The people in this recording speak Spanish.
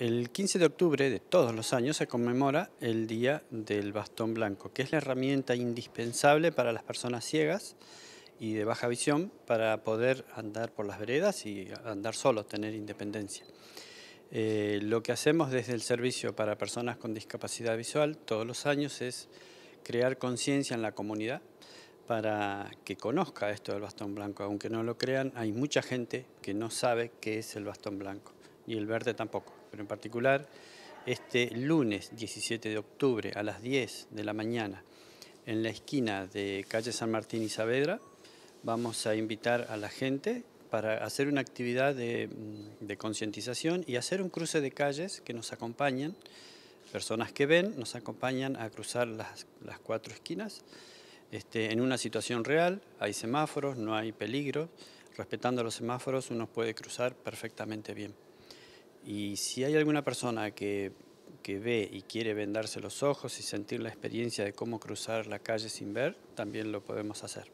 El 15 de octubre de todos los años se conmemora el Día del Bastón Blanco, que es la herramienta indispensable para las personas ciegas y de baja visión para poder andar por las veredas y andar solo, tener independencia. Eh, lo que hacemos desde el Servicio para Personas con Discapacidad Visual todos los años es crear conciencia en la comunidad para que conozca esto del bastón blanco. Aunque no lo crean, hay mucha gente que no sabe qué es el bastón blanco, y el verde tampoco pero en particular este lunes 17 de octubre a las 10 de la mañana en la esquina de calle San Martín y Saavedra vamos a invitar a la gente para hacer una actividad de, mm, concientización y hacer un cruce de calles que nos acompañen, personas que ven, nos acompañan a cruzar las, cuatro esquinas este, en una situación real, hay semáforos, no hay peligro, respetando los semáforos uno puede cruzar perfectamente bien. Y si hay alguna persona que, ve y quiere vendarse los ojos y sentir la experiencia de cómo cruzar la calle sin ver, también lo podemos hacer.